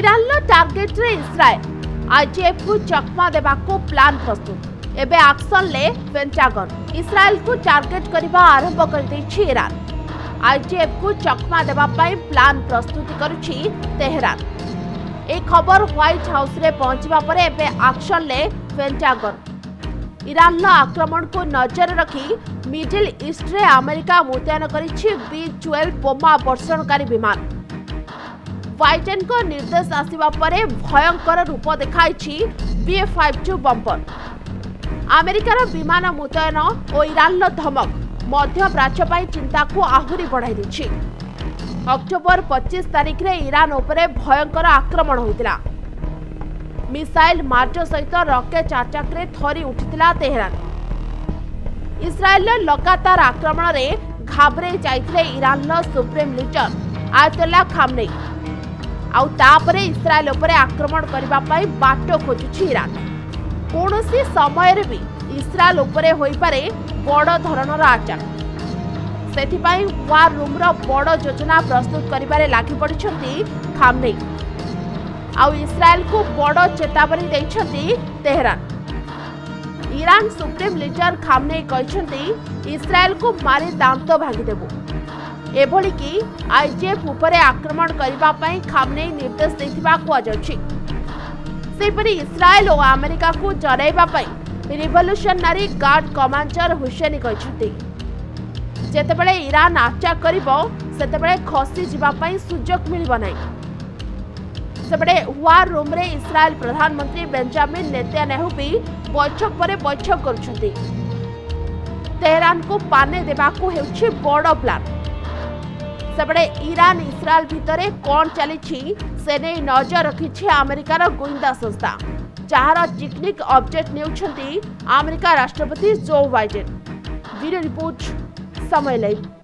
ଇରାନର ଟାର୍ଗେଟରେ ଇସ୍ରାଏଲ ଆଇଜିଏଫ୍କୁ ଚକମା ଦେବାକୁ ପ୍ଲାନ୍ ପ୍ରସ୍ତୁତ ଏବେ ଆକ୍ସନରେ ପେଣ୍ଟାଗନ୍ ଇସ୍ରାଏଲକୁ ଟାର୍ଗେଟ କରିବା ଆରମ୍ଭ କରିଦେଇଛି ଇରାନ ଆଇଜିଏଫ୍କୁ ଚକମା ଦେବା ପାଇଁ ପ୍ଲାନ୍ ପ୍ରସ୍ତୁତି କରୁଛି ତେହେରାନ এই খবর হোয়াইট হাউসে পৌঁছবা পরে এবে আকশনলে পেন্টাগন ইরানর আক্রমণকু নজরে রাখি মিডিল ইস্টরে আমেরিকা মুতয়ন করেছে বি টুয়েলভ বোমা বর্ষণকারী বিমান ବାଇଡେନ୍ଙ୍କ ନିର୍ଦ୍ଦେଶ ଆସିବା ପରେ ଭୟଙ୍କର ରୂପ ଦେଖାଇଛି ବିଏ ଫାଇଭ୍ ଟୁ ବମ୍ପର ଆମେରିକାର ବିମାନ ମୁତୟନ ଓ ଇରାନର ଧମକ ମଧ୍ୟପ୍ରାଚ୍ୟ ପାଇଁ ଚିନ୍ତାକୁ ଆହୁରି ବଢ଼ାଇ ଦେଇଛି ଅକ୍ଟୋବର ପଚିଶ ତାରିଖରେ ଇରାନ ଉପରେ ଭୟଙ୍କର ଆକ୍ରମଣ ହୋଇଥିଲା ମିସାଇଲ ମାର୍ଜ ସହିତ ରକେଟ ଆଟାକ୍ରେ ଥରି ଉଠିଥିଲା ତେହେରାନ ଇସ୍ରାଏଲର ଲଗାତାର ଆକ୍ରମଣରେ ଘାବରେଇ ଯାଇଥିଲେ ଇରାନର ସୁପ୍ରିମ୍ ଲିଡର ଆୟତୋଲ୍ଲା ଖାମନେଇ ଆଉ ତାପରେ ଇସ୍ରାଏଲ ଉପରେ ଆକ୍ରମଣ କରିବା ପାଇଁ ବାଟ ଖୋଜୁଛି ଇରାନ କୌଣସି ସମୟରେ ବି ଇସ୍ରାଏଲ ଉପରେ ହୋଇପାରେ ବଡ଼ ଧରଣର ଆଟାକ୍ ସେଥିପାଇଁ ୱାର ରୁମ୍ର ବଡ଼ ଯୋଜନା ପ୍ରସ୍ତୁତ କରିବାରେ ଲାଗି ପଡ଼ିଛନ୍ତି ଖାମନେଇ ଆଉ ଇସ୍ରାଏଲକୁ ବଡ଼ ଚେତାବନୀ ଦେଇଛନ୍ତି Tehran Iran supreme leader Khamenei କହିଛନ୍ତି ଇସ୍ରାଏଲକୁ ମାରି ଦାନ୍ତ ଭାଙ୍ଗିଦେବୁ एभली कि आईजेएफ आक्रमण करने खामने निर्देश देखा इस्राएल और आमेरिका को जनवाई रिभल्यूशनारी गार्ड कमांडर हुसैनी कहते जोबले ईरान आचा करते खसी सुजोग मिलना सेपटे वार रूम रे इस्राएल प्रधानमंत्री बेंजामिन नेतन्याहू भी बैठक पर बैठक करेहरान को पाने देवाक बड़ प्लान ସେବେଳେ ଇରାନ ଇସ୍ରାଏଲ ଭିତରେ କ'ଣ ଚାଲିଛି ସେ ନେଇ ନଜର ରଖିଛି ଆମେରିକାର ଗୁଇନ୍ଦା ସଂସ୍ଥା ଯାହାର ଚିକ୍ନିକ୍ ଅପଡେଟ୍ ନେଉଛନ୍ତି ଆମେରିକା ରାଷ୍ଟ୍ରପତି ଜୋ ବାଇଡେନ୍ ବ୍ୟୁରୋ ରିପୋର୍ଟ ସମୟ ଲାଇଭ୍